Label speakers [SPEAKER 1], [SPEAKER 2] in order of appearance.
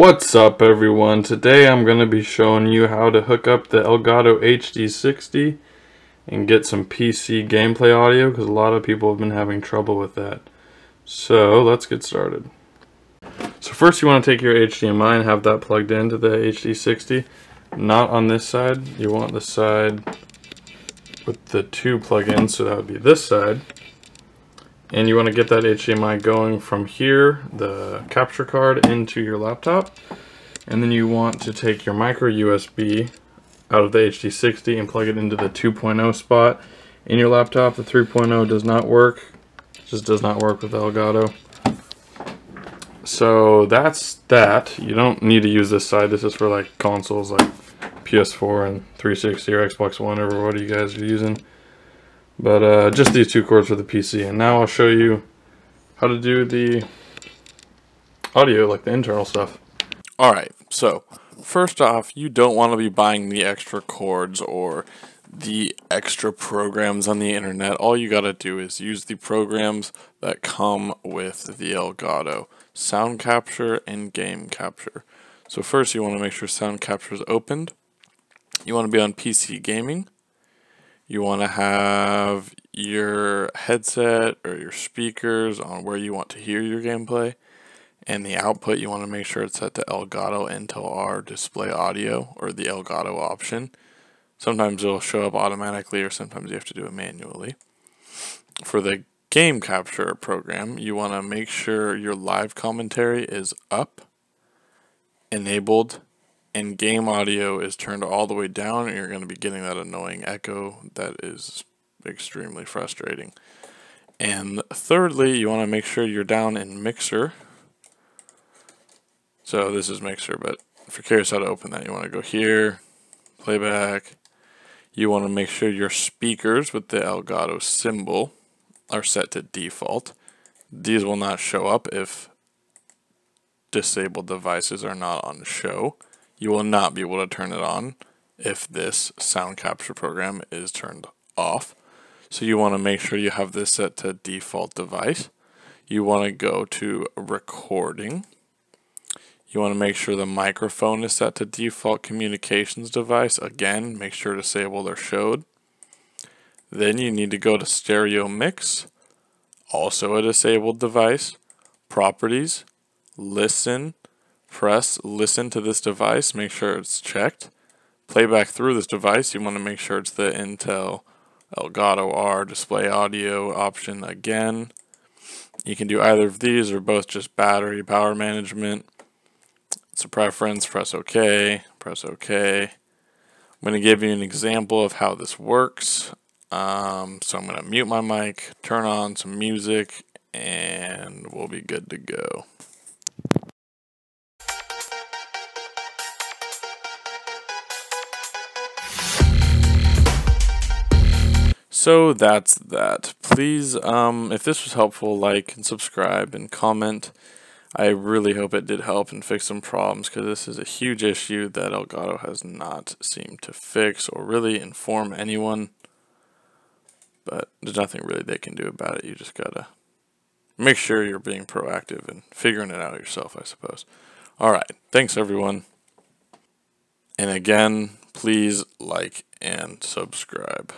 [SPEAKER 1] What's up everyone? Today I'm going to be showing you how to hook up the Elgato HD60 and get some PC gameplay audio because a lot of people have been having trouble with that. So let's get started. So first you want to take your HDMI and have that plugged into the HD60. Not on this side. You want the side with the two plugins, so that would be this side. And you want to get that HDMI going from here, the capture card, into your laptop. And then you want to take your micro USB out of the HD60 and plug it into the 2.0 spot in your laptop. The 3.0 does not work. It just does not work with Elgato. So that's that. You don't need to use this side. This is for like consoles like PS4 and 360 or Xbox One or what you guys are using. But uh, just these two cords for the PC. And now I'll show you how to do the audio, like the internal stuff.
[SPEAKER 2] Alright, so first off, you don't want to be buying the extra cords or the extra programs on the internet. All you gotta do is use the programs that come with the Elgato. Sound capture and game capture. So first you want to make sure sound capture is opened. You want to be on PC gaming. You want to have your headset or your speakers on where you want to hear your gameplay. And the output, you want to make sure it's set to Elgato Intel R display audio or the Elgato option. Sometimes it'll show up automatically or sometimes you have to do it manually. For the game capture program, you want to make sure your live commentary is up, enabled, and game audio is turned all the way down and you're going to be getting that annoying echo that is extremely frustrating. And thirdly, you want to make sure you're down in Mixer. So this is Mixer, but if you're curious how to open that, you want to go here, playback. You want to make sure your speakers with the Elgato symbol are set to default. These will not show up if disabled devices are not on show you will not be able to turn it on if this sound capture program is turned off. So you want to make sure you have this set to default device. You want to go to recording. You want to make sure the microphone is set to default communications device. Again, make sure to disabled or showed. Then you need to go to stereo mix, also a disabled device, properties, listen, press listen to this device, make sure it's checked. Playback through this device, you want to make sure it's the Intel Elgato R display audio option again. You can do either of these or both just battery power management. It's a preference, press OK, press OK. I'm going to give you an example of how this works. Um, so I'm going to mute my mic, turn on some music, and we'll be good to go. So that's that. Please, um, if this was helpful, like and subscribe and comment. I really hope it did help and fix some problems because this is a huge issue that Elgato has not seemed to fix or really inform anyone. But there's nothing really they can do about it. You just gotta make sure you're being proactive and figuring it out yourself, I suppose. All right. Thanks, everyone. And again, please like and subscribe.